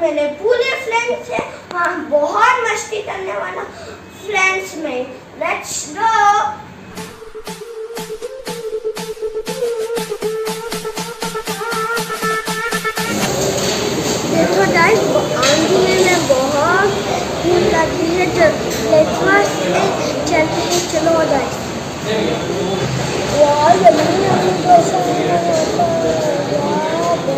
मेरे पूरे फ्रेंड्स हैं। वहाँ बहुत मस्ती करने वाला फ्रेंड्स में। लेट्स गो देखो गाइस आंधी में मैं बहुत भूख लगी है। लेट्स चलते हैं। चलो गाइस यार ज़मीन में कैसा होता है यार बहुत गाइस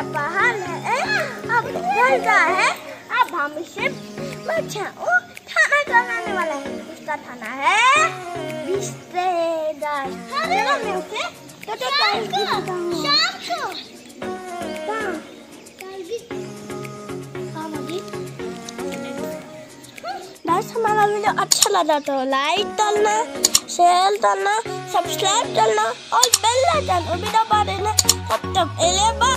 अपहरण है। अब हम इसे थाना वाला है। उसका थाना है रिश्तेदार। चलो मैं उसे तो तो शाम को। हाँ। हमारा वीडियो अच्छा लगा तो लाइक करना शेयर करना सब्सक्राइब करना और बेल आइकन भी दबा देना तब तक एलेबा